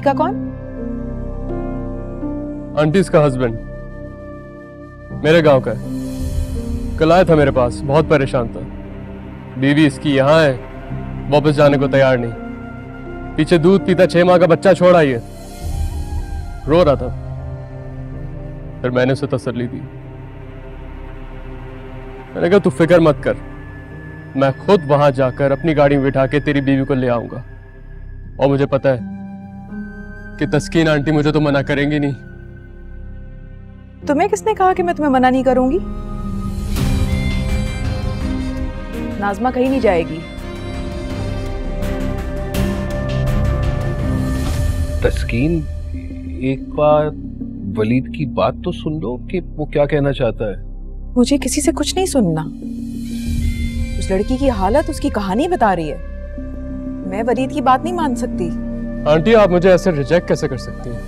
फीका कौन? आंटी इसका हस्बैंड। मेरे गाँव का है। कल आया था मेरे पास, बहुत परेशान था। बीवी इसकी यहाँ है, वापस जाने को तैयार नहीं। पीछे दूध पीता छह माह का बच्चा छोड़ आई है। रो रहा था। फिर मैंने उसे तसल्ली दी। मैंने कहा, तू फ़िक्र मत कर। मैं खुद वहाँ जाकर अपनी गाड़ी में बिठा के तेरी बीवी को ले आऊँगा। और मुझे पता है कि तस्कीन आंटी मुझे तो मना करेंगी नहीं। तुम्हें किसने कहा कि मैं तुम्हें मना नहीं करूँगी? नाजमा कहीं नहीं जाएगी। तस्कीन एक बार वलीद की बात तो सुन लो कि वो क्या कहना चाहता है। मुझे किसी से कुछ नहीं सुनना। उस लड़की की हालत उसकी कहानी बता रही है। मैं वलीद की बात नहीं मान सकती। आंटी आप मुझे ऐसे रिजेक्ट कैसे कर सकती हैं?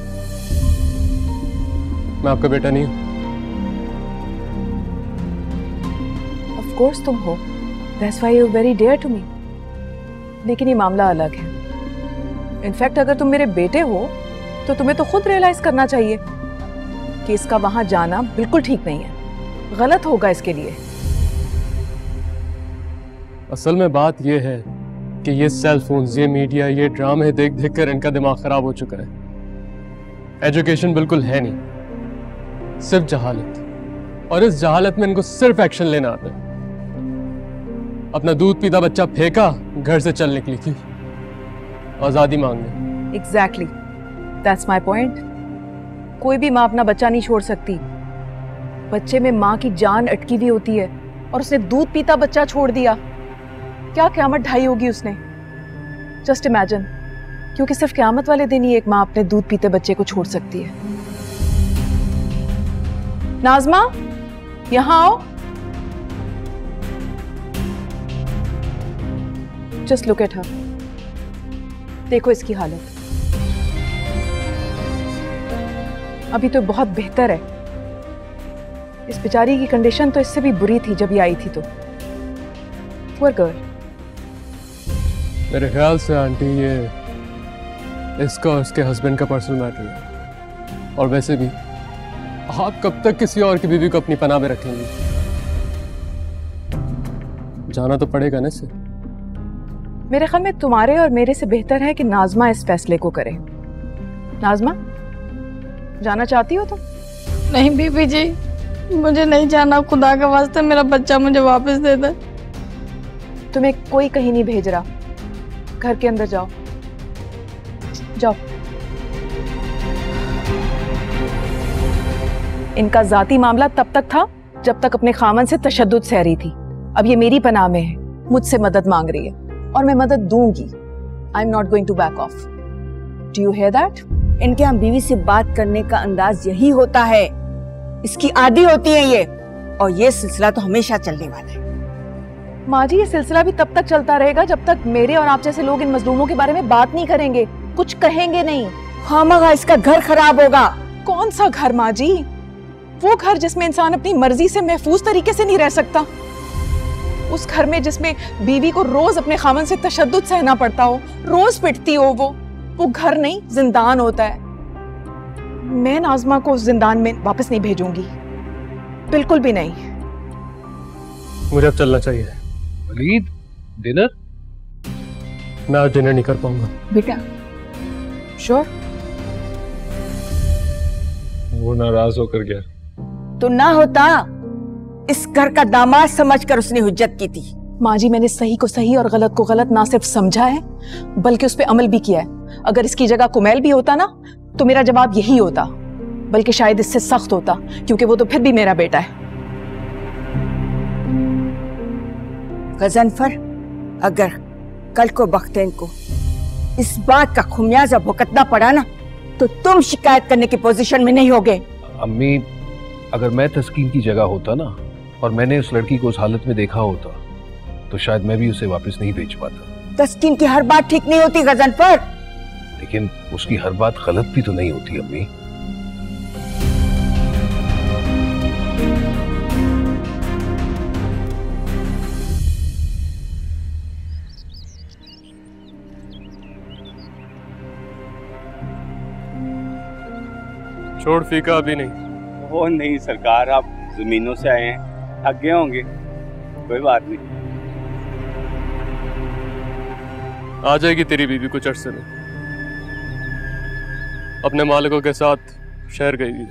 मैं आपका बेटा नहीं हूँ। ऑफ़ कोर्स तुम हो। That's why you very dear to me लेकिन ये मामला अलग है। इनफैक्ट अगर तुम मेरे बेटे हो तो तुम्हें तो खुद रियलाइज़ करना चाहिए कि इसका वहाँ जाना बिल्कुल ठीक नहीं है। गलत होगा इसके लिए। असल में बात यह है कि ये सेल फ़ोन ये मीडिया ये ड्रामे देख देख कर इनका दिमाग खराब हो चुका है। एजुकेशन बिल्कुल है नहीं, सिर्फ़ जहालत। और इस जहालत में इनको सिर्फ़ एक्शन लेना आता है। अपना दूध पीता बच्चा फेंका, घर से चल निकली थी। आज़ादी मांगने एग्जैक्टली दैट्स माई पॉइंट कोई भी माँ अपना बच्चा नहीं छोड़ सकती। बच्चे में माँ की जान अटकी हुई होती है और उसने दूध पीता बच्चा छोड़ दिया। क्या क्यामत ढाई होगी उसने? जस्ट इमेजिन क्योंकि सिर्फ़ क्यामत वाले दिन ही एक माँ अपने दूध पीते बच्चे को छोड़ सकती है। नाजमा, यहाँ आओ। जस्ट लुक एट हर देखो इसकी हालत। अभी तो बहुत बेहतर है। इस बेचारी की कंडीशन तो इससे भी बुरी थी जब ये आई थी तो। पुअर गर्ल मेरे ख्याल से आंटी ये इसका और इसके हस्बैंड का पर्सनल मैटर है। और वैसे भी आप कब तक किसी और की बीवी को अपनी पनाह में रखेंगे? जाना तो पड़ेगा ना इसे। मेरे ख्याल में तुम्हारे और मेरे से बेहतर है कि नाजमा इस फैसले को करे। नाजमा जाना चाहती हो तुम? नहीं बीबी जी मुझे नहीं जाना। खुदा का वास्ते मेरा बच्चा मुझे वापस दे दे। तुम्हें कोई कहीं नहीं भेज रहा। घर के अंदर जाओ। जाओ। इनका जाती मामला तब तक था, जब तक अपने खामन से तशद्दुद सह रही थी। अब ये मेरी पनाह में है, मुझसे मदद मांग रही है, और मैं मदद दूँगी। I am not going to back off do you hear that इनके यहाँ बीवी से बात करने का अंदाज यही होता है। इसकी आदि होती है ये, और ये सिलसिला तो हमेशा चलने वाला है। माँ जी ये सिलसिला भी तब तक चलता रहेगा जब तक मेरे और आप जैसे लोग इन मजलूमों के बारे में बात नहीं करेंगे। कुछ कहेंगे नहीं। हाँ खामगा इसका घर खराब होगा। कौन सा घर माँ जी? वो घर जिसमें इंसान अपनी मर्ज़ी से महफूज तरीके से नहीं रह सकता। उस घर में जिसमें बीवी को रोज अपने खामन से तशद सहना पड़ता हो रोज पिटती हो वो वो घर नहीं जिंदान होता है। मैं नाजमा को उस जिंदान में वापस नहीं भेजूँगी। बिल्कुल भी नहीं। मुझे अब चलना चाहिए। वलीद डिनर मैं आज डिनर नहीं कर पाऊँगा। बेटा श्योर वो नाराज़ होकर गया। तो ना होता इस घर का दामाद समझकर उसने हुज्जत की थी। माँ जी मैंने सही को सही और गलत को गलत ना सिर्फ़ समझा है बल्कि उस पर अमल भी किया है। अगर इसकी जगह कुमैल भी होता ना तो मेरा जवाब यही होता बल्कि शायद इससे सख्त होता क्योंकि वो तो फिर भी मेरा बेटा है। गजनफर अगर कल को बख्तैन को इस बात का खुमियाजा भुगतना पड़ा ना तो तुम शिकायत करने की पोजीशन में नहीं होगे। अम्मी अगर मैं तस्कीन की जगह होता ना और मैंने उस लड़की को उस हालत में देखा होता तो शायद मैं भी उसे वापस नहीं भेज पाता। तस्कीन की हर बात ठीक नहीं होती गजनफर लेकिन उसकी हर बात गलत भी तो नहीं होती अम्मी। छोड़ फीका अभी नहीं। वो नहीं सरकार आप जमीनों से आए हैं थक गए होंगे। कोई बात नहीं। आ जाएगी तेरी बीवी कुछ अरसे में। अपने मालिकों के साथ शहर गई हुई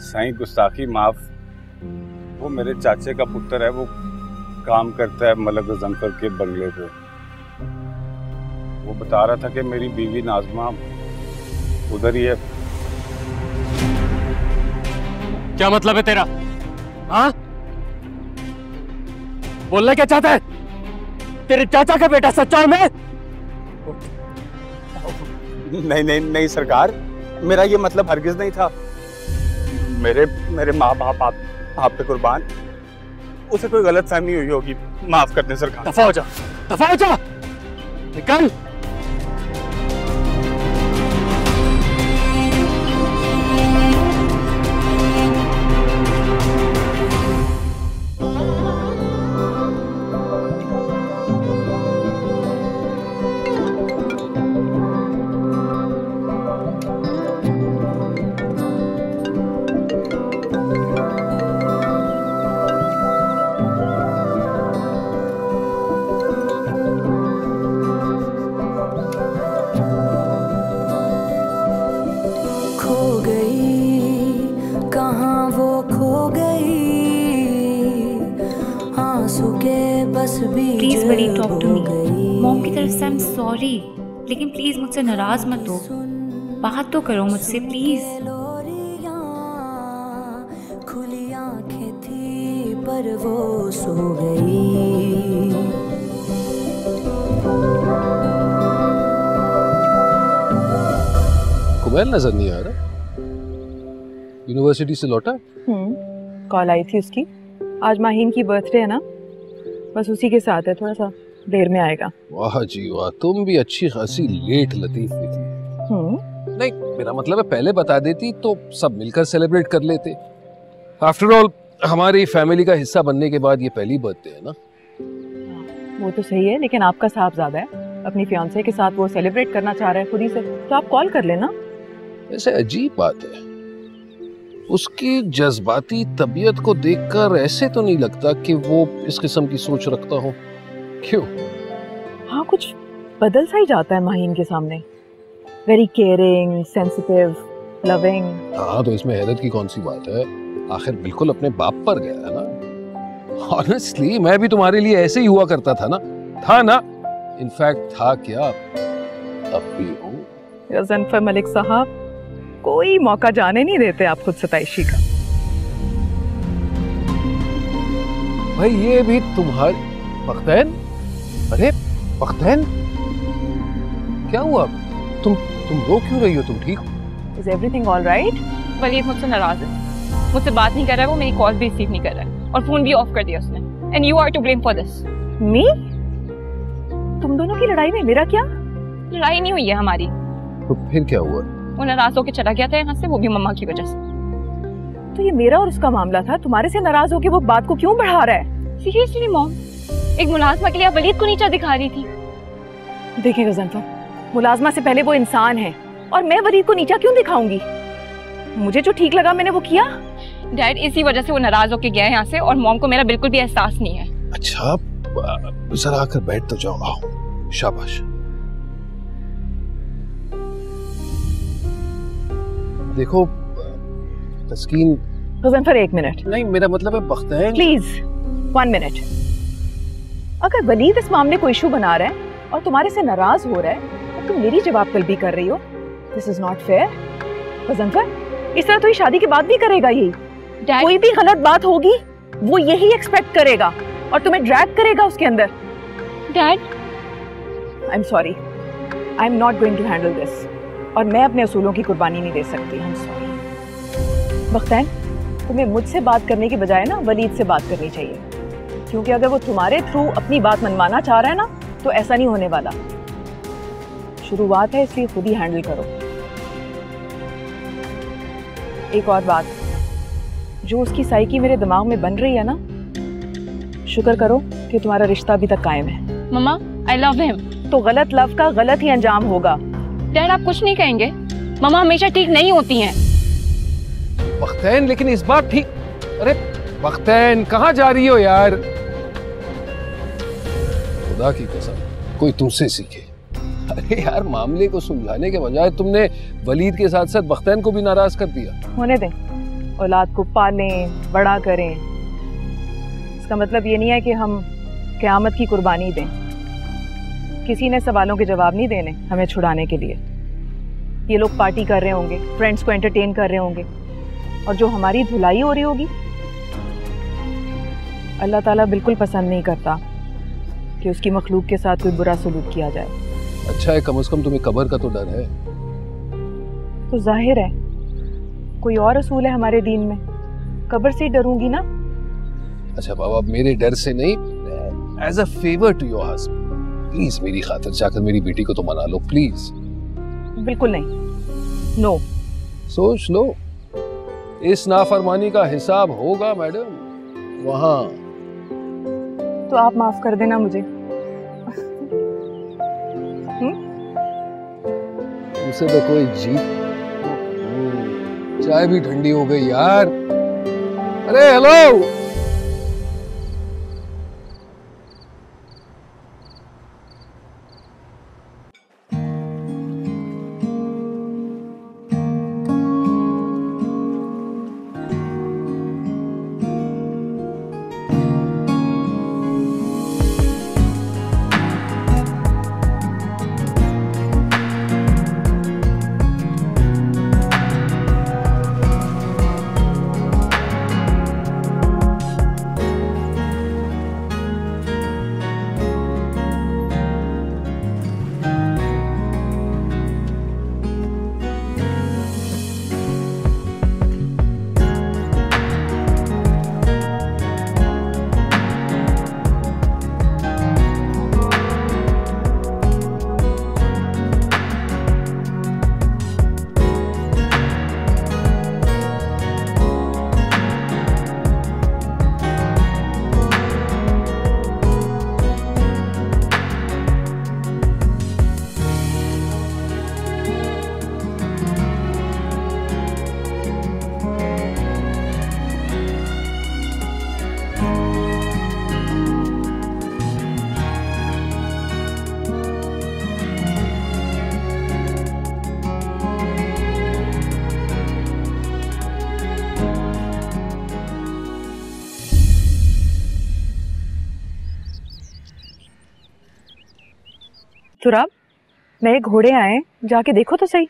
साईं गुस्ताखी माफ़ वो मेरे चाचे का पुत्र है वो काम करता है मलक गजनफर के बंगले पे। वो बता रहा था कि मेरी बीवी नाजमा उधर ही है। क्या मतलब है तेरा? हाँ? बोलना क्या चाहता है? तेरे चाचा का बेटा सच्चा मैं नहीं नहीं नहीं सरकार। मेरा ये मतलब हरगिज नहीं था। मेरे मेरे माँ बाप आप आप पे कुर्बान। उसे कोई गलत फहमी हुई होगी। माफ़ कर दें सरकार। दफ़ा हो जा। दफ़ा हो जा। निकल। मुझसे नाराज़ मत हो। बात तो करो मुझसे प्लीज़ खुली आँखें थी पर वो सो गई कुबैल नज़र नहीं आ रहा? यूनिवर्सिटी से लौटा? हम्म कॉल आई थी उसकी। आज माहीन की बर्थडे है ना? बस उसी के साथ है थोड़ा सा। देर में आएगा। वाह जी वाह तुम भी अच्छी खासी लेट लतीफ निकली हम्म। नहीं मेरा मतलब है पहले बता देती तो सब मिलकर सेलिब्रेट कर लेते। आफ्टर ऑल हमारी फैमिली का हिस्सा बनने के बाद ये पहली बर्थडे है ना? वो तो सही है लेकिन आपका साहब ज़्यादा है। अपनी फियांसे के साथ वो सेलिब्रेट करना चाह रहा है खुद ही से। तो आप कॉल कर लेना। ऐसे अजीब बात है। उसकी जज्बाती तबीयत को देखकर ऐसे तो नहीं लगता कि वो इस किस्म की सोच रखता हो। क्यों? हाँ कुछ बदल सा ही जाता है माहीन के सामने। वेरी केयरिंग सेंसिटिव लविंग हाँ तो इसमें हैरत की कौन सी बात है? आखिर बिल्कुल अपने बाप पर गया है ना? ऑनेस्टली मैं भी तुम्हारे लिए ऐसे ही हुआ करता था ना? था ना? इनफैक्ट था क्या? अब भी हूँ। जनफर मलिक साहब कोई मौका जाने नहीं देते आप खुद सताइशी का। भाई ये भी तुम्हारी पख्तैन अरे पख्तैन क्या हुआ? तुम तुम रो क्यों रही हो? तुम ठीक हो? Is everything all right Waleed मुझसे नाराज़ है। मुझसे बात नहीं कर रहा है वो मेरी कॉल भी रिसीव नहीं कर रहा है। और फ़ोन भी ऑफ़ कर दिया उसने। And you are to blame for this me तुम दोनों की लड़ाई में मेरा क्या? लड़ाई नहीं हुई है हमारी। तो फिर क्या हुआ? वो नाराज़ होकर चला गया था यहाँ से वो भी मम्मा की वजह से। तो ये मेरा और उसका मामला था। तुम्हारे से नाराज़ होके वो बात को क्यों बढ़ा रहा है? सीरियसली मॉम एक मुलाजमा के लिए आप वलीद को नीचा दिखा रही थी। देखिए गजनफर मुलाजमा से पहले वो इंसान है और मैं वलीद को नीचा क्यों दिखाऊँगी? मुझे जो ठीक लगा मैंने वो किया। डैड इसी वजह से वो नाराज़ होकर गया है यहाँ से और मॉम को मेरा बिल्कुल भी एहसास नहीं है। अच्छा जरा आकर बैठ तो जाओ। आओ शाबाश। देखो तस्कीन गजनफर एक मिनट। नहीं मेरा मतलब है बख्तैन प्लीज़ वन मिनट। अगर वलीद इस मामले को इशू बना रहा है और तुम्हारे से नाराज़ हो रहा है और तुम मेरी जवाब तलबी कर रही हो। This is not fair Ghazanfar इस तरह तो ये शादी के बाद भी करेगा यही डैड कोई भी गलत बात होगी वो यही एक्सपेक्ट करेगा और तुम्हें ड्रैग करेगा उसके अंदर। Dad I am sorry I am not going to handle this और मैं अपने असूलों की कुर्बानी नहीं दे सकती। आई एम सॉरी बख्तैन तुम्हें मुझसे बात करने के बजाय ना वलीद से बात करनी चाहिए। क्योंकि अगर वो तुम्हारे थ्रू अपनी बात मनवाना चाह रहा है ना तो ऐसा नहीं होने वाला। शुरुआत है इसलिए खुद ही हैंडल करो। एक और बात जो उसकी साइकी मेरे दिमाग में बन रही है ना शुक्र करो कि तुम्हारा रिश्ता अभी तक कायम है। मम्मा आई लव हिम तो गलत लव का गलत ही अंजाम होगा। डैड आप कुछ नहीं कहेंगे। मामा हमेशा ठीक नहीं होती हैं। बख्तैन लेकिन इस बार ठीक। अरे बख्तैन कहाँ जा रही हो यार? खुदा की कसम, कोई तुमसे सीखे। अरे यार, मामले को सुलझाने के बजाय तुमने वलीद के साथ साथ बख्तैन को भी नाराज़ कर दिया। होने दें। औलाद को पालें, बड़ा करें। इसका मतलब ये नहीं है कि हम क़्यामत की कुर्बानी दें। किसी ने सवालों के जवाब नहीं देने हमें छुड़ाने के लिए। ये लोग पार्टी कर रहे होंगे फ्रेंड्स को एंटरटेन कर रहे होंगे। और जो हमारी धुलाई हो रही होगी, अल्लाह ताला बिल्कुल पसंद नहीं करता। कि उसकी मखलूक के साथ कोई बुरा सलूक किया जाए। अच्छा है कम से कम तुम्हें कब्र का तो डर है। तो ज़ाहिर है कोई और असूल है हमारे दीन में। कब्र से ही डरूँगी ना? अच्छा बाबा मेरे डर से नहीं as a favour to your husband please मेरी खातिर जाकर मेरी बेटी को तो मना लो प्लीज़ बिल्कुल नहीं। नो सोच लो इस नाफरमानी का हिसाब होगा मैडम। वहाँ तो आप माफ़ कर देना मुझे। उसे तो कोई जीत चाय भी ठंडी हो गई यार। अरे हेलो तुराब नए घोड़े आए जाके देखो तो सही।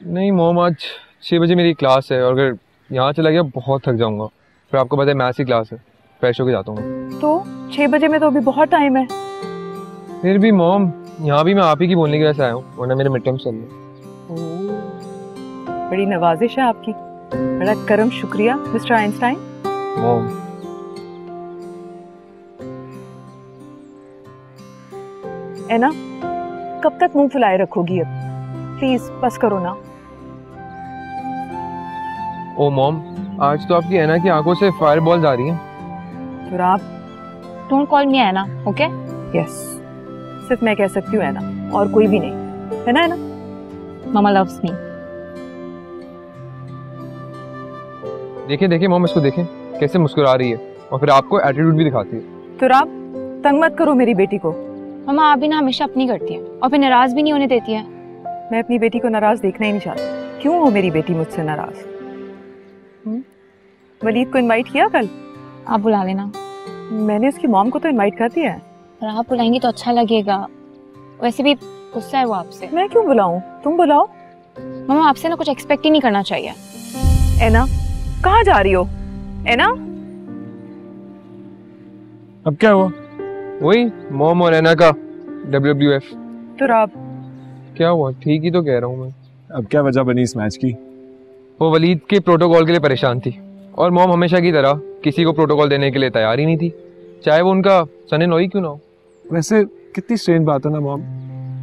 नहीं मोम आज छः बजे मेरी क्लास है और अगर यहाँ चला गया बहुत थक जाऊँगा। फिर आपको पता है मैथ्स की क्लास है फ्रेश होके जाता हूँ तो छह बजे में तो अभी बहुत टाइम है। फिर भी मोम यहाँ भी मैं आप ही की बोलने की वजह से आया हूँ वरना मेरे मिड टर्म्स चल रहे बड़ी नवाजिश है आपकी। बड़ा करम शुक्रिया मिस्टर आइंस्टाइन। मोम है ना? कब तक मुँह फुलाए रखोगी अब? प्लीज़ बस करो ना। ओ मॉम आज तो आपकी ऐना की आँखों से फायर बॉल्स आ रही हैं। Turab don't call me Aina okay yes सिर्फ़ मैं कह सकती हूँ है ना और कोई भी नहीं। है ना है ना मामा लव्स मी देखिए देखिए मॉम इसको देखें कैसे मुस्कुरा रही है और फिर आपको एटीट्यूड भी दिखाती है। तुराब तंग मत करो मेरी बेटी को। मामा आप भी ना हमेशा अपनी करती हैं और फिर नाराज़ भी नहीं होने देती है। मैं अपनी बेटी को नाराज़ देखना ही नहीं चाहती। क्यों हो मेरी बेटी मुझसे नाराज़? हम्म? वलीद को इनवाइट किया कल? आप बुला लेना। मैंने उसकी मॉम को तो इनवाइट कर दिया है। और आप बुलाएँगी तो अच्छा लगेगा। वैसे भी गुस्सा है वो आपसे। मैं क्यों बुलाऊं? तुम बुलाओ। मामा आपसे ना कुछ एक्सपेक्ट ही नहीं करना चाहिए। एना कहाँ जा रही हो? एना? अब क्या हुआ? वही मोम और ऐना का डब्ल्यू डब्ल्यू एफ़ तुराब क्या हुआ? ठीक ही तो कह रहा हूँ मैं। अब क्या वजह बनी इस मैच की? वो वलीद के प्रोटोकॉल के लिए परेशान थी। और मोम हमेशा की तरह किसी को प्रोटोकॉल देने के लिए तैयार ही नहीं थी। चाहे वो उनका सन इन क्यों ना हो। वैसे कितनी स्ट्रेन बात है ना मॉम।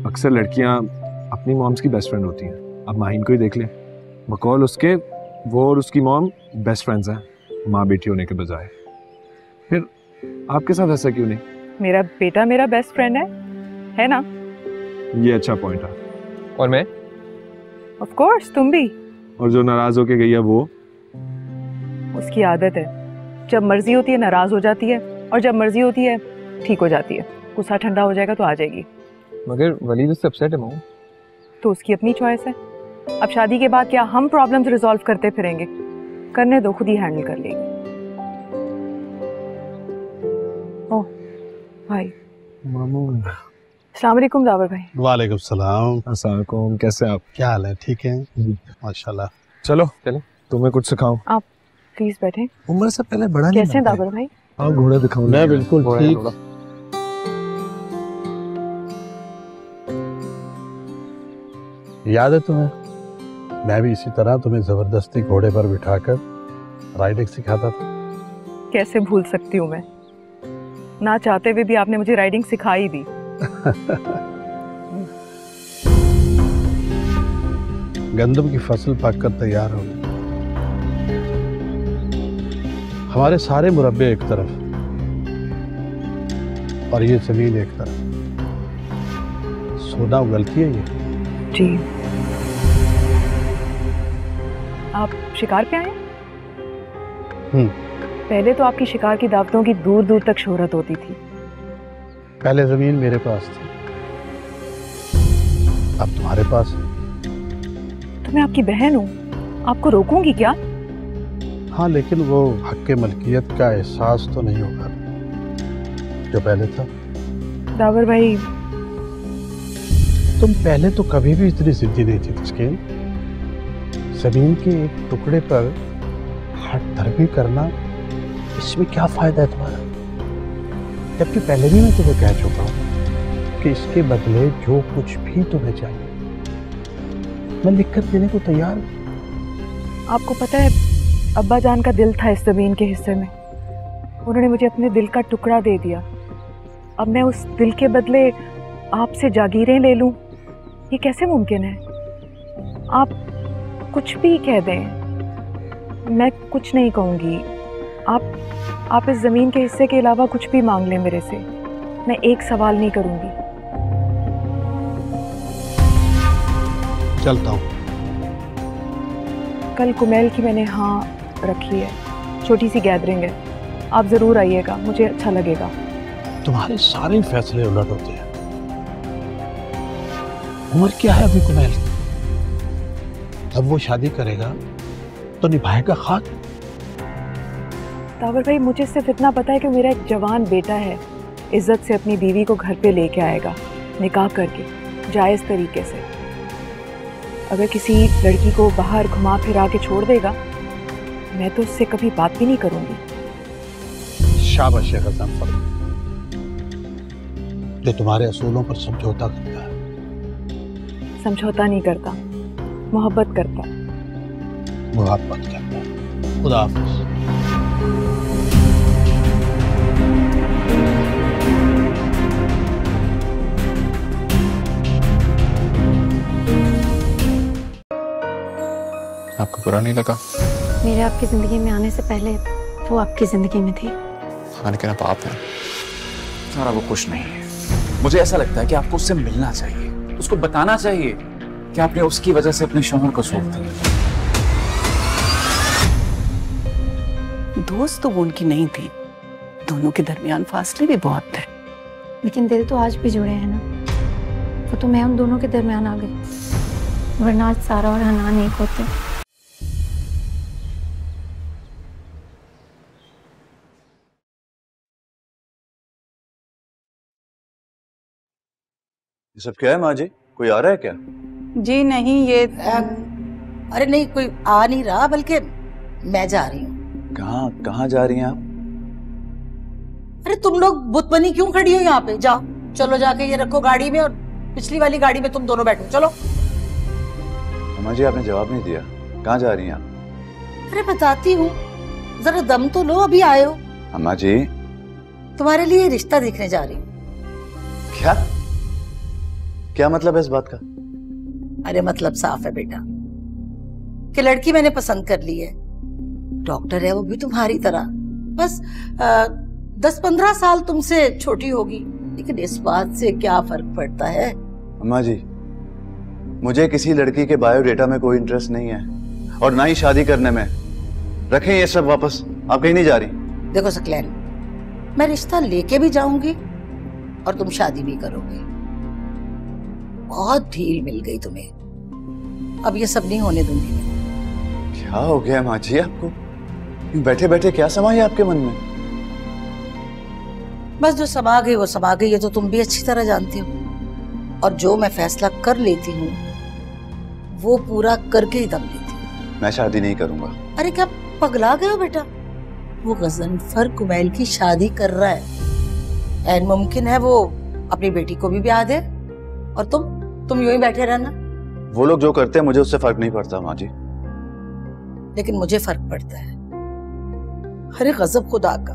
अक्सर लड़कियाँ अपनी मॉम्स की बेस्ट फ्रेंड होती हैं। अब माहिन को ही देख ले। बकौल उसके वो और उसकी मॉम बेस्ट फ्रेंड्स हैं माँ बेटी होने के बजाय। फिर आपके साथ ऐसा क्यों नहीं? मेरा बेटा मेरा बेस्ट फ्रेंड है। है ना? ये अच्छा पॉइंट है। और मैं? ऑफ़ कोर्स तुम भी। और जो नाराज़ होके गई है वो? उसकी आदत है। जब मर्ज़ी होती है नाराज़ हो जाती है। और जब मर्ज़ी होती है ठीक हो जाती है। गुस्सा ठंडा हो जाएगा तो आ जाएगी। मगर वली उससे अपसेट है मऊ तो उसकी अपनी चॉइस है। अब शादी के बाद क्या हम प्रॉब्लम्स रिजॉल्व करते फिरेंगे? करने दो खुद ही हैंडल कर लेगी। मामू। अस्सलाम दावर भाई। वालेकुम सलाम। अस्सलाम कैसे आप? क्या हाल है? ठीक है? माशाल्लाह। चलो चलो। तुम्हें कुछ सिखाऊं? आप प्लीज़ बैठे। उम्र से पहले बड़ा कैसे हैं दावर भाई? हाँ घोड़े दिखाऊँ। मैं बिल्कुल ठीक। याद है तुम्हें? मैं भी इसी तरह तुम्हें ज़बरदस्ती घोड़े पर बिठाकर राइडिंग सिखाता था। कैसे भूल सकती हूँ मैं? ना चाहते हुए भी आपने मुझे राइडिंग सिखाई दी। गंदम की फ़सल पककर तैयार हो हमारे सारे मुरब्बे एक तरफ़ और ये ज़मीन एक तरफ़। सोना उगलती है ये? जी। आप शिकार पे आए? हम्म। पहले तो आपकी शिकार की दावतों की दूर दूर तक शोहरत होती थी। पहले ज़मीन मेरे पास थी। अब तुम्हारे पास है। तो मैं आपकी बहन हूँ। आपको रोकूँगी क्या? हाँ लेकिन वो हक के मलकियत का एहसास तो नहीं होगा। जो पहले था। दावर भाई तुम पहले तो कभी भी इतनी जिद्दी नहीं थी तस्कीन ज़मीन के एक टुकड़े पर हट धर्मी करना इसमें क्या फ़ायदा है तुम्हारा? जबकि पहले भी मैं तुम्हें कह चुका हूँ कि इसके बदले जो कुछ भी तुम्हें चाहिए, मैं लिखकर देने को तैयार हूँ। आपको पता है, अब्बा जान का दिल था इस ज़मीन के हिस्से में। उन्होंने मुझे अपने दिल का टुकड़ा दे दिया। अब मैं उस दिल के बदले आपसे जागीरें ले लूँ? ये कैसे मुमकिन है? आप कुछ भी कह दें, मैं कुछ नहीं कहूँगी। आप आप इस ज़मीन के हिस्से के अलावा कुछ भी मांग लें मेरे से। मैं एक सवाल नहीं करूँगी। चलता हूँ। कल कुमेल की मैंने हाँ रखी है। छोटी सी गैदरिंग है। आप ज़रूर आइएगा। मुझे अच्छा लगेगा। तुम्हारे सारे फैसले उलट होते हैं। उम्र क्या है अभी कुमेल? जब वो शादी करेगा तो निभाएगा खाक? तावर भाई मुझे सिर्फ़ इतना पता है कि मेरा एक जवान बेटा है। इज़्ज़त से अपनी बीवी को घर पे लेके आएगा। निकाह करके। जायज़ तरीके से। अगर किसी लड़की को बाहर घुमा फिरा के छोड़ देगा मैं तो उससे कभी बात भी नहीं करूँगी। शाबाश शेख हसन फर्द जो तुम्हारे असूलों पर समझौता करता है। समझौता नहीं करता। मोहब्बत करता। मुहब्बत करता खुदा हाफिज। आपको बुरा नहीं लगा? मेरे आपकी ज़िंदगी में आने से पहले वो आपकी ज़िंदगी में थी। हाँ लेकिन आप आप हैं। सारा वो खुश नहीं है। मुझे ऐसा लगता है कि आपको उससे मिलना चाहिए। उसको बताना चाहिए कि आपने उसकी वजह से अपने शोहर को सौंप दिया। दोस्त तो वो उनकी नहीं थी। दोनों के दरमियान फासले भी बहुत थे। लेकिन दिल तो आज भी जुड़े हैं ना। वो तो मैं उन दोनों के दरमियान आ गई। वरना आज सारा और हनान एक होते। ये सब क्या है माँ जी? कोई आ रहा है क्या? जी नहीं ये अरे नहीं कोई आ नहीं रहा बल्कि मैं जा रही हूँ। कहाँ कहाँ जा रही हैं आप? अरे तुम लोग बुत बनी क्यों खड़ी हो यहाँ पे? जाओ चलो जाके ये रखो गाड़ी में और पिछली वाली गाड़ी में तुम दोनों बैठो चलो। अम्मा जी आपने जवाब नहीं दिया। कहाँ जा रही हैं आप? अरे बताती हूँ जरा दम तो लो अभी आए हो। अम्मा जी। तुम्हारे लिए रिश्ता देखने जा रही हूँ। क्या? क्या मतलब है इस बात का? अरे मतलब साफ़ है बेटा कि लड़की मैंने पसंद कर ली है। डॉक्टर है वो भी तुम्हारी तरह। बस आ, दस पंद्रह साल तुमसे छोटी होगी लेकिन इस बात से क्या फ़र्क पड़ता है? अम्मा जी मुझे किसी लड़की के बायोडेटा में कोई इंटरेस्ट नहीं है और ना ही शादी करने में। रखें ये सब वापस आप कहीं नहीं जा रही। देखो सकलैन मैं रिश्ता लेके भी जाऊँगी और तुम शादी भी करोगे। बहुत ढील मिल गई तुम्हें। अब ये सब नहीं होने दूँगी मैं। क्या हो गया माँ जी आपको? बैठे बैठे क्या समाई आपके मन में? बस जो समा गई वो समा गई है तो तुम भी अच्छी तरह जानती हो। और जो मैं फैसला कर लेती हूँ वो पूरा करके ही दम लेती हूँ। मैं शादी नहीं करूँगा। अरे क्या पगला गया बेटा? वो गजनफर कुमैल की शादी कर रहा है। एन मुमकिन है वो अपनी बेटी को भी ब्याह दे। और तुम तुम यूँ ही बैठे रहना। वो लोग जो करते हैं मुझे उससे फ़र्क नहीं पड़ता माँ जी। लेकिन मुझे फ़र्क पड़ता है। अरे गजब खुदा का।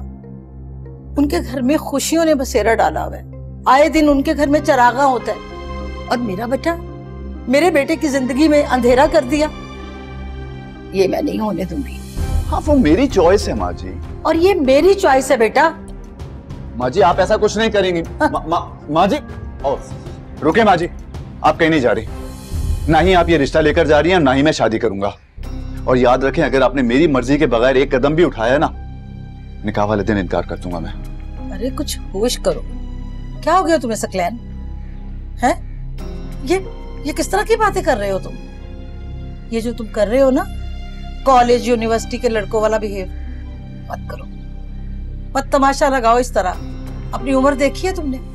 उनके घर में खुशियों ने बसेरा डाला हुआ है। आए दिन उनके घर में चरागा होता है। और मेरा बेटा मेरे बेटे की ज़िंदगी में अंधेरा कर दिया। ये मैं नहीं होने दूँगी। हाँ वो मेरी चॉइस है माँ जी। और ये मेरी चॉइस है बेटा। माँ जी आप ऐसा कुछ नहीं करेंगी। मा, मा, माँ जी ओ, रुके माँ जी आप कहीं नहीं जा रही। ना ही आप ये रिश्ता लेकर जा रही हैं, ना ही मैं शादी करूँगा। और याद रखें, अगर आपने मेरी मर्ज़ी के बगैर एक कदम भी उठाया ना, निकाह वाले दिन इनकार कर दूँगा मैं। अरे, कुछ होश करो। क्या हो गया तुम्हें, सकलैन? है? ये ये किस तरह की बातें कर रहे हो तुम? ये जो तुम कर रहे हो ना, कॉलेज, यूनिवर्सिटी के लड़कों वाला बिहेव, मत करो। मत तमाशा लगाओ इस तरह। अपनी उम्र देखी है तुमने?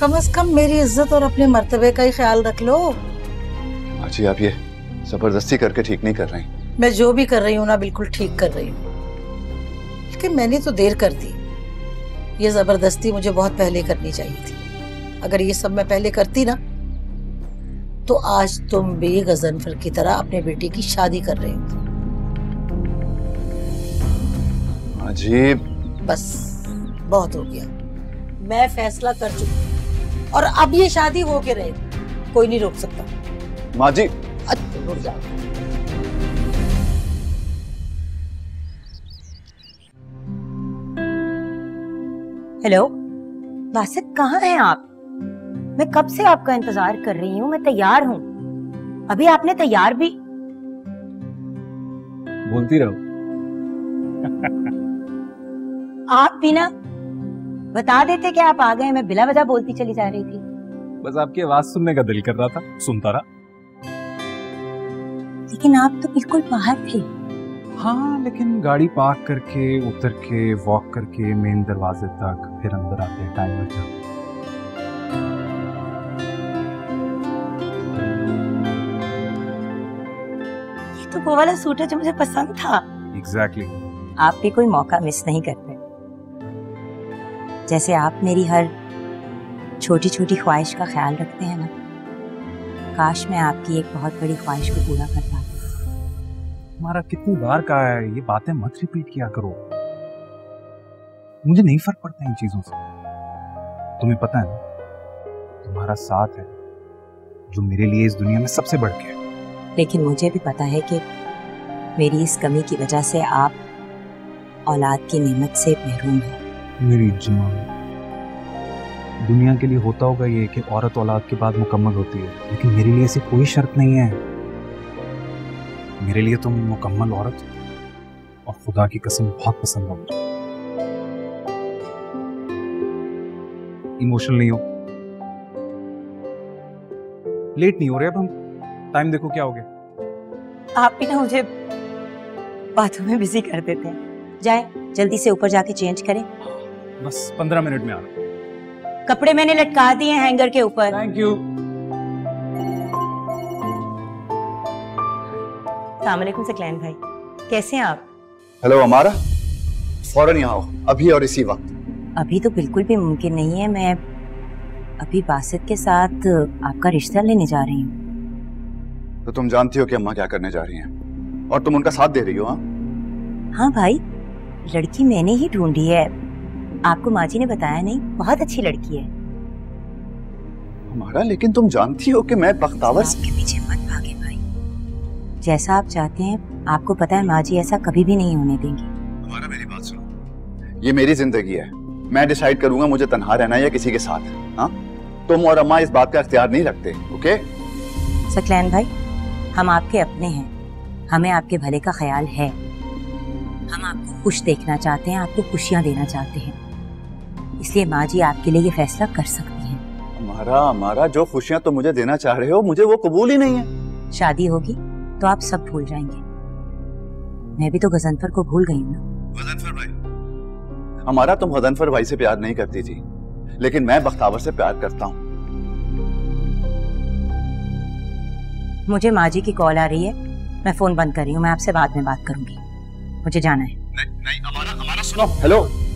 कम से कम मेरी इज़्ज़त और अपने मर्तबे का ही ख्याल रख लो। जी आप ये ज़बरदस्ती करके ठीक नहीं कर रही। मैं जो भी कर रही हूँ ना बिल्कुल ठीक कर रही हूँ। लेकिन मैंने तो देर कर दी। ये ज़बरदस्ती मुझे बहुत पहले करनी चाहिए थी। अगर ये सब मैं पहले करती ना तो आज तुम भी गजनफर की तरह अपने बेटे की शादी कर रहे हो। जी बस बहुत हो गया। मैं फैसला कर चुकी और अब ये शादी हो के रहे। कोई नहीं रोक सकता। माँ जी। अच्छा, हेलो? बासित कहाँ हैं आप? मैं कब से आपका इंतज़ार कर रही हूँ? मैं तैयार हूँ। अभी आपने तैयार भी? बोलती रहो। आप भी ना? बता देते कि आप आ गए मैं बिला वजह बोलती चली जा रही थी। बस आपकी आवाज़ सुनने का दिल कर रहा था। सुनता रहा लेकिन आप तो बिल्कुल बाहर थे। हाँ लेकिन गाड़ी पार्क करके उतर के वॉक करके मेन दरवाजे तक फिर अंदर आते टाइम लग जाता तो वो वाला सूट है जो मुझे पसंद था। एग्जैक्टली आप भी कोई मौका मिस नहीं करते। जैसे आप मेरी हर छोटी छोटी ख्वाहिश का ख्याल रखते हैं ना। काश मैं आपकी एक बहुत बड़ी ख्वाहिश को पूरा कर पाता। हमारा कितनी बार कहा है ये बातें मत रिपीट किया करो। मुझे नहीं फ़र्क पड़ता इन चीज़ों से। तुम्हें पता है ना तुम्हारा साथ है जो मेरे लिए इस दुनिया में सबसे बढ़ के है। लेकिन मुझे भी पता है कि मेरी इस कमी की वजह से आप औलाद की नेमत से महरूम हैं। मेरी जान दुनिया के लिए होता होगा ये कि औरत औलाद के बाद मुकम्मल होती है, लेकिन मेरे लिए ऐसी कोई शर्त नहीं है। मेरे लिए तुम मुकम्मल औरत और खुदा की कसम बहुत पसंद हो मुझे। इमोशनल नहीं हो। लेट नहीं हो रहे अब हम। टाइम देखो क्या हो गया। आप भी ना मुझे बातों में बिज़ी कर देते हैं। जाए, जल्दी से ऊपर जाके चेंज करें। बस पंद्रह मिनट में आ रहा कपड़े मैंने लटका दिए हैंगर के ऊपर। थैंक यू सलामकुम सकलैन भाई। कैसे हैं आप? हेलो हमारा फ़ौरन यहाँ आओ अभी और इसी वक्त। अभी तो बिल्कुल भी मुमकिन नहीं है मैं अभी बासित के साथ आपका रिश्ता लेने जा रही हूँ। तो तुम जानती हो कि अम्मा क्या करने जा रही हैं? और तुम उनका साथ दे रही हो हाँ? हाँ भाई लड़की मैंने ही ढूंढी है। आपको माँ जी ने बताया नहीं? बहुत अच्छी लड़की है। हमारा लेकिन तुम जानती हो कि मैं बख्तावर के पीछे मत भागे भाई। जैसा आप चाहते हैं आपको पता है माँ जी ऐसा कभी भी नहीं होने देंगी। हमारा मेरी बात सुनो। ये मेरी ज़िंदगी है। मैं डिसाइड करूँगा मुझे तनहा रहना या किसी के साथ। हाँ? तुम और अम्मा इस बात का अख्तियार नहीं रखते ओके? सकलैन भाई हम आपके अपने हैं। हमें आपके भले का ख्याल है। हम आपको खुश देखना चाहते हैं आपको खुशियाँ देना चाहते हैं। इसलिए माँ जी आपके लिए ये फैसला कर सकती हैं। हमारा हमारा जो खुशियाँ तुम मुझे देना चाह रहे हो मुझे वो कबूल ही नहीं है। शादी होगी तो आप सब भूल जाएँगे। मैं भी तो गजनफर को भूल गई हूँ ना। गजनफर भाई। हमारा तुम गजनफर भाई से प्यार नहीं करती थी लेकिन मैं बख्तावर से प्यार करता हूँ। मुझे माँ जी की कॉल आ रही है मैं फ़ोन बंद कर रही हूँ मैं आपसे बाद में बात करूँगी। मुझे जाना है। नहीं, नहीं, हमारा, हमारा सुनो। हेलो।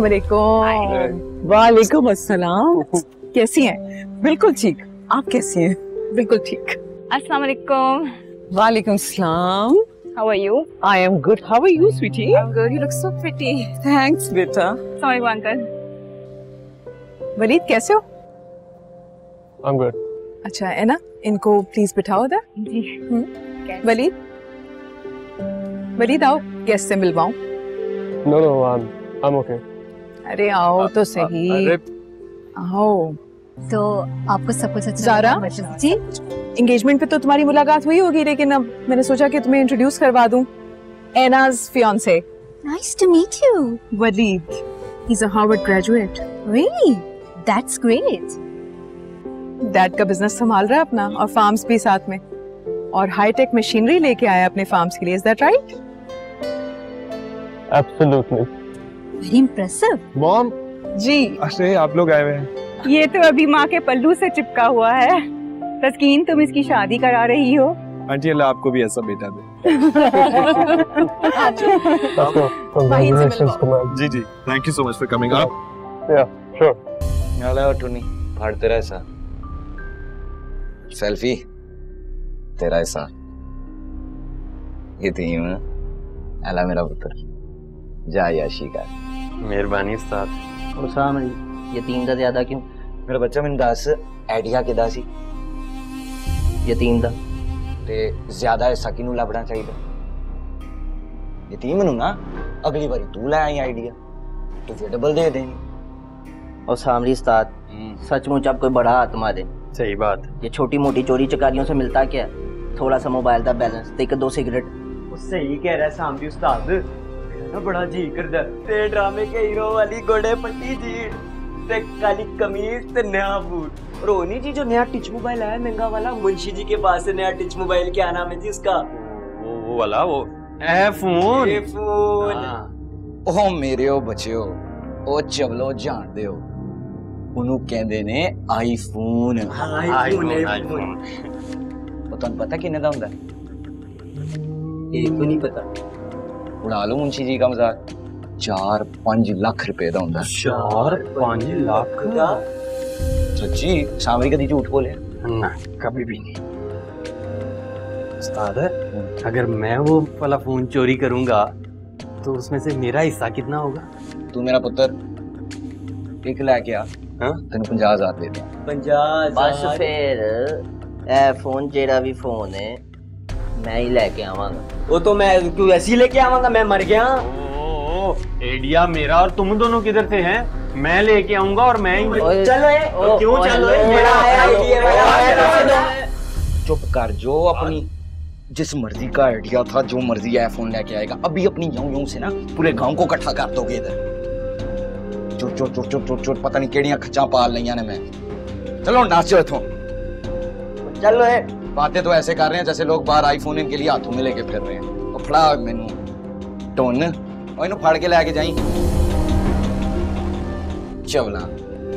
अस्सलाम वालेकुम वालेकुम अस्सलाम कैसी हैं बिल्कुल ठीक आप कैसी हैं बिल्कुल ठीक अस्सलाम वालेकुम वालेकुम सलाम How are you? I am good. How are you, sweetie? I'm good. You look so pretty. Thanks, बेटा. Sorry, uncle. वलीद कैसे हो? I'm good. अच्छा है ना इनको प्लीज़ बिठाओ उधर जी वलीद वलीद आओ गेस्ट से मिलवाऊं No, no, I'm I'm okay. अरे आओ तो सही। आओ। तो आपको सब कुछ अच्छा जारा लगा? जी। एंगेजमेंट पे तो तुम्हारी मुलाकात हुई होगी लेकिन अब मैंने सोचा कि तुम्हें इंट्रोड्यूस करवा दूँ। Aina's fiance nice to meet you Waleed he is a Harvard graduate really that's great dad का बिज़नेस संभाल रहा है अपना और फार्म्स भी साथ में। और हाईटेक मशीनरी लेके आया अपने फार्म्स के लिए is that right Absolutely. Very impressive mom ji. अरे आप लोग आए हुए हैं। ये तो अभी माँ के पल्लू से चिपका हुआ है। तस्कीन तुम इसकी शादी करा रही हो। आंटी अल्लाह आपको भी ऐसा बेटा दे। my जी जी। Thank you so much for coming आप? Yeah, sure. नाला टूनी फाड़ तेरा ऐसा सेल्फी तेरा ऐसा यतीम अला मेरा पुत्र। जा याशी का ਮਿਹਰਬਾਨੀ ਉਸਤਾਦ उसाम यतीम दा ज्यादा क्यों मेरा बच्चा मैंने दस आइडिया किदा सी ਯਤੀਮ ਦਾ ਤੇ ਜ਼ਿਆਦਾ ਹਿੱਸਾ ਕਿਹਨੂੰ ਲੱਭਣਾ ਚਾਹੀਦਾ ਯਤੀਮ ਨੂੰ ਨਾ ਅਗਲੀ ਵਾਰੀ ਤੂੰ ਲੈ ਆਈ ਆਈਡੀਆ ਤੂੰ ਫਿਰ ਡਬਲ दे देंगे और सामरी उस्ताद सचमुच आप कोई बड़ा आत्मा दे सही बात ये छोटी मोटी चोरी चकारियों से मिलता क्या है? थोड़ा सा मोबाइल का बैलेंस ते एक दो सिगरेट ਉਹ ਸਹੀ ਕਹਿ ਰਿਹਾ ਸਾਮਦੀ ਉਸਤਾਦ ਮੇਰਾ ਨਾ ਬੜਾ ਜੀ ਕਰਦਾ ਤੇ ਡਰਾਮੇ ਕੇ ਹੀਰੋ ਵਾਲੀ ਗੋੜੇ ਪੱਟੀ ਜੀ ਤੇ काली कमीज ते नया बूट और वो नहीं जी जो नया टच मोबाइल आया महंगा वाला मुंशी जी के पास है नया टच मोबाइल क्या नाम है जी उसका वो वो वाला वो ए फोन ਇਹ ਫੋਨ ਉਹ ਮੇਰੇ ਉਹ ਬੱਚਿਓ ਉਹ ਚਵਲੋ ਜਾਣਦੇ ਹੋ ਉਹਨੂੰ ਕਹਿੰਦੇ ਨੇ ਆਈਫੋਨ ਆਈਫੋਨ ਆਈਫੋਨ ਉਹ ਤੁਹਾਨੂੰ ਪਤਾ ਕਿੰਨੇ ਦਾ ਹੁੰਦਾ ਇਹ ਤੋਂ ਨਹੀਂ ਪਤਾ ਉਡਾ ਲਓ ਮੁੰਸ਼ੀ ਜੀ ਦਾ ਮਜ਼ਾਕ 4-5 ਲੱਖ ਰੁਪਏ ਦਾ ਹੁੰਦਾ 4-5 ਲੱਖ ਦਾ सच्ची सांवरी कभी झूठ बोले ना कभी भी नहीं उस्ताद अगर मैं वो वाला फोन चोरी करूंगा तो उसमें से मेरा हिस्सा कितना होगा तू मेरा पुत्र एक लेके आ हाँ तेन पंजाह हजार दे दिया बस फिर ए फोन जेड़ा भी फोन है मैं ही लेके आवांगा। वो तो मैं क्यों ऐसे ही लेके आवांगा मैं मर गया। एडिया मेरा और तुम दोनों किधर से हैं? मैं लेके आऊँगा और मैं ही चलो ए, क्यों चलो आया चुप कर जो अपनी जिस मर्ज़ी का आइडिया था जो मर्ज़ी आईफोन लेके आएगा अभी अपनी यूँ यूँ से ना पूरे गाँव को इकट्ठा कर दोगे इधर। चुप चुप चुप चुप चुप चुप पता नहीं केड़ियाँ खच्चा पाल लिया ने मैं। चलो नाचो इथों। चलो ए बातें तो ऐसे कर रहे हैं जैसे लोग बाहर आईफोन इनके लिए हाथों में लेके फिर रहे हैं। और फड़ा मेनू। टोन। और इन्हें फाड़ के लेके जाई। चवला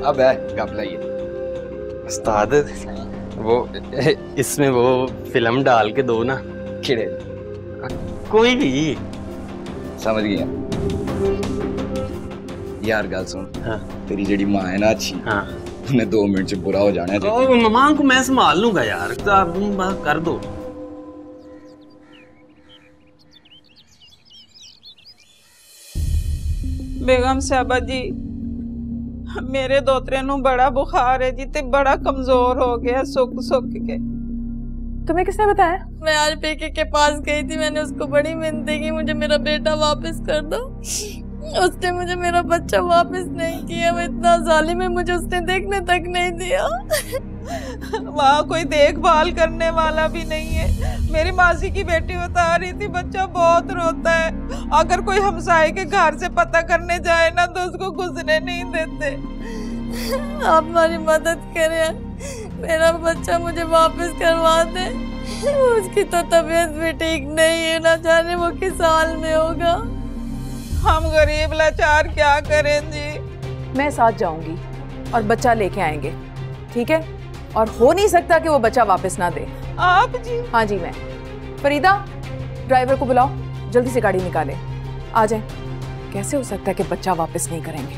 अब है गप लाइए। उस्ताद वो इसमें वो फ़िल्म डाल के दो ना। खिड़े कोई भी। समझ गया। यार गल सुन। हाँ। तेरी जेडी माँ है ना अच्छी। हाँ। उन्हें दो मिनट च बुरा हो जाना है ममा को मैं संभाल लूँगा यार। तो तुम कर दो। बेगम साहबा जी मेरे दोतरे नु बड़ा बुखार है जी ते बड़ा कमज़ोर हो गया सुख सुख के। तुम्हें किसने बताया? मैं आज पीके के पास गई थी मैंने उसको बड़ी मिन्नतें की मुझे मेरा बेटा वापस कर दो। उसने मुझे मेरा बच्चा वापस नहीं किया वो इतना जालिम है मुझे उसने देखने तक नहीं दिया। वहाँ कोई देखभाल करने वाला भी नहीं है। मेरी मासी की बेटी बता रही थी बच्चा बहुत रोता है। अगर कोई हमसाए के घर से पता करने जाए ना तो उसको घुसने नहीं देते। आप हमारी मदद करें। मेरा बच्चा मुझे वापस करवा दे। उसकी तो तबीयत भी ठीक नहीं है ना जाने वो किस हाल में होगा। हम गरीब लाचार क्या करें जी? मैं साथ जाऊँगी और बच्चा लेके आएँगे ठीक है? और हो नहीं सकता कि वो बच्चा वापस ना दे। आप जी? हाँ जी मैं। फरीदा ड्राइवर को बुलाओ जल्दी से गाड़ी निकाले। आ जाए। कैसे हो सकता है कि बच्चा वापस नहीं करेंगे?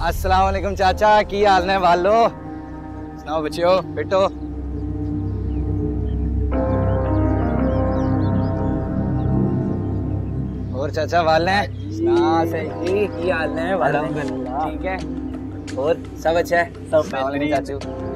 अस्सलाम वालेकुम चाचा की हाल ने वालो सुनाओ बच्चियो बेटो। चाचा वाले हाँ? है ठीक है? और सब अच्छा है? सब चाचू।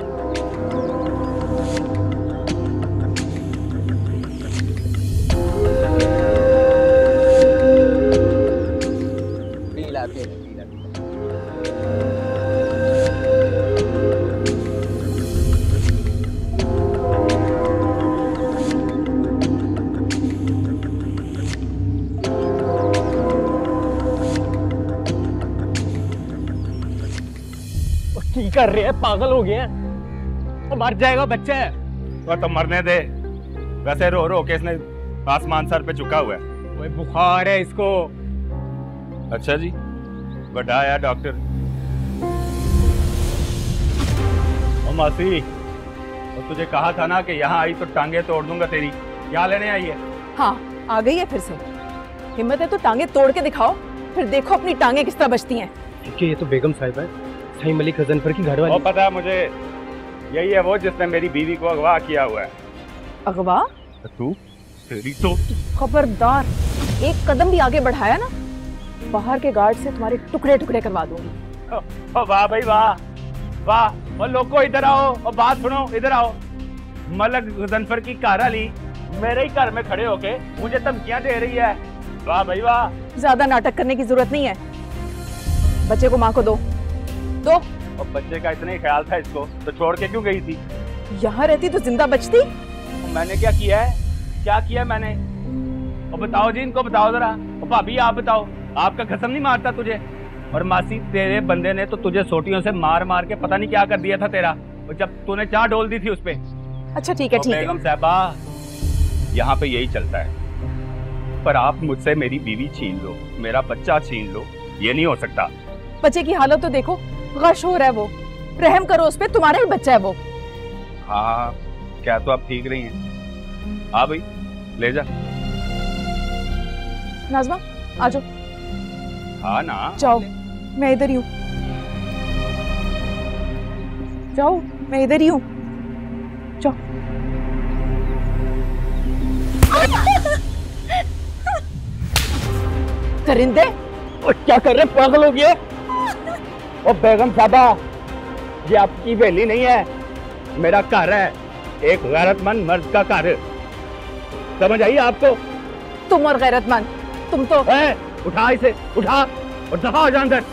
कर रहे हैं पागल हो गए हैं। वो मर जाएगा बच्चा। है वो तो मरने दे। वैसे रो रो के इसने आसमान सर पे चुका हुआ है। वो बुखार है इसको। अच्छा जी बड़ा आया डॉक्टर। ओ मासी तो तुझे कहा था ना कि यहाँ आई तो टांगे तोड़ दूँगा तेरी। क्या लेने आई है। हाँ आ गई है फिर से। हिम्मत है तो टांगे तोड़ के दिखाओ। फिर देखो अपनी टांगे किस तरह बचती हैं। क्योंकि ये तो बेगम साहिबा है। सही मलिक हजनफर की घर वो वाली पता है मुझे यही है वो जिसने मेरी बीवी को अगवा किया हुआ है। अगवा? तू तेरी तो। खबरदार एक कदम भी आगे बढ़ाया ना बाहर के गार्ड से तुम्हारे टुकड़े टुकड़े करवा दूँगी। वाह भाई वाह वाह और लोगों इधर आओ और बात सुनो इधर आओ। मलक गजनफर की ली मेरे ही घर में खड़े होके मुझे धमकियाँ दे रही है। वाह भाई वाह। ज़्यादा नाटक करने की ज़रूरत नहीं है। बच्चे को माँ को दो। दो और बच्चे का इतना ही ख्याल था इसको तो छोड़ के क्यों गई थी? यहाँ रहती तो ज़िंदा बचती। और मैंने क्या किया है? क्या किया मैंने? और बताओ जी इनको बताओ जरा। और भाभी आप बताओ आपका कसम नहीं मारता तुझे? और मासी तेरे बंदे ने तो तुझे सोटियों से मार मार के पता नहीं क्या कर दिया था तेरा और जब तूने चाह डोल दी थी उस पे। अच्छा ठीक है ठीक है। बेगम साहबा यहाँ पे यही चलता है। पर आप मुझसे मेरी बीवी छीन लो मेरा बच्चा छीन लो ये नहीं हो सकता। बच्चे की हालत तो देखो गश हो रहा है वो। रहम करो उस पर तुम्हारा ही बच्चा है वो। हाँ क्या तो आप ठीक रही हैं? हाँ भाई ले जा। नाजमा आ जाओ। हाँ ना। जाओ मैं इधर ही हूँ। जाओ मैं इधर ही हूँ। जाओ। दरिंदे और क्या कर रहे पागल हो गया ओ बेगम साहबा ये आपकी हवेली नहीं है। मेरा घर है। एक गैरतमंद मर्द का घर। समझ आई आपको? तुम और गैरतमंद तुम तो है? उठा इसे उठा और दफ़ा हो जा अंदर।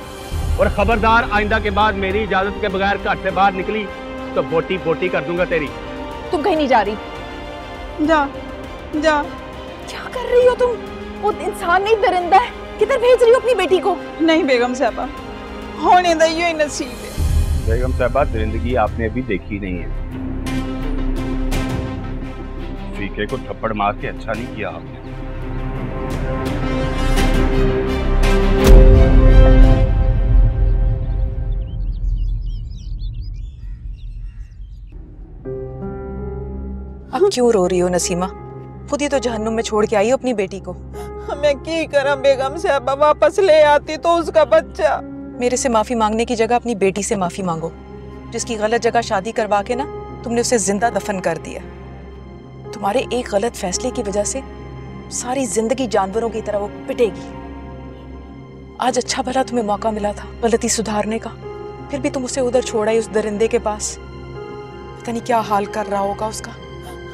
और खबरदार आइंदा के बाद मेरी इजाज़त के बगैर घर से बाहर निकली तो बोटी बोटी कर दूँगा तेरी। तुम कहीं नहीं जा रही। जा जा। क्या कर रही हो तुम? वो इंसान नहीं दरिंदा है। किधर भेज रही हो अपनी बेटी को? नहीं बेगम साहबा। होने दइयो ही नसीब है। बेगम साहबा दरिंदगी आपने अभी देखी नहीं है। फीके को थप्पड़ मार के अच्छा नहीं किया आपने। अब क्यों रो रही हो नसीमा? खुद ही तो जहन्नुम में छोड़ के आई हो अपनी बेटी को। मैं की करा? बेगम साहबा वापस ले आती तो उसका बच्चा। मेरे से माफ़ी मांगने की जगह अपनी बेटी से माफ़ी मांगो। जिसकी गलत जगह शादी करवा के ना तुमने उसे ज़िंदा दफन कर दिया। तुम्हारे एक गलत फैसले की वजह से सारी ज़िंदगी जानवरों की तरह वो पिटेगी। आज अच्छा भला तुम्हें मौका मिला था गलती सुधारने का। फिर भी तुम उसे उधर छोड़ा ही उस दरिंदे के पास। पता नहीं क्या हाल कर रहा होगा उसका।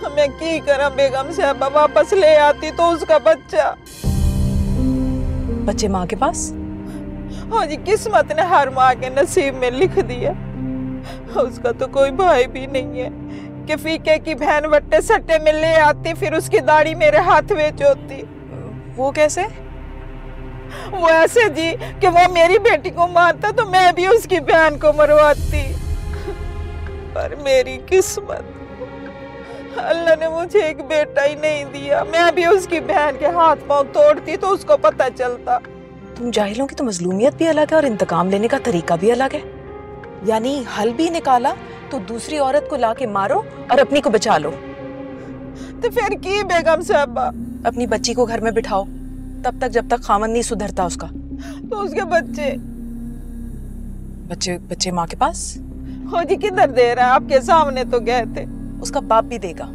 मैं की करा बेगम साहबा? वापस ले आती तो उसका बच्चा। बच्चे माँ के पास? हाँ जी, किस्मत ने हर माँ के नसीब में लिख दिया। उसका तो कोई भाई भी नहीं है। कि फीके की बहन बट्टे सट्टे में ले आती, फिर उसकी दाढ़ी मेरे हाथ में चोती वो कैसे? वो ऐसे जी कि वो मेरी बेटी को मारता तो मैं भी उसकी बहन को मरवाती। पर मेरी किस्मत, अल्लाह ने मुझे एक बेटा ही नहीं दिया। मैं भी उसकी बहन के हाथ पाँव तोड़ती तो उसको पता चलता। तुम जाहिलों की तो मजलूमियत भी अलग है और इंतकाम लेने का तरीका भी अलग है। यानी हल भी निकाला तो दूसरी औरत को ला के मारो और अपनी को बचा लो। तो फिर की बेगम साहबा अपनी बच्ची को घर में बिठाओ तब तक जब तक खामन नहीं सुधरता उसका। तो उसके बच्चे? बच्चे बच्चे माँ के पास? हो जी किधर दे रहा है? आपके सामने तो गए थे। उसका बाप भी देगा।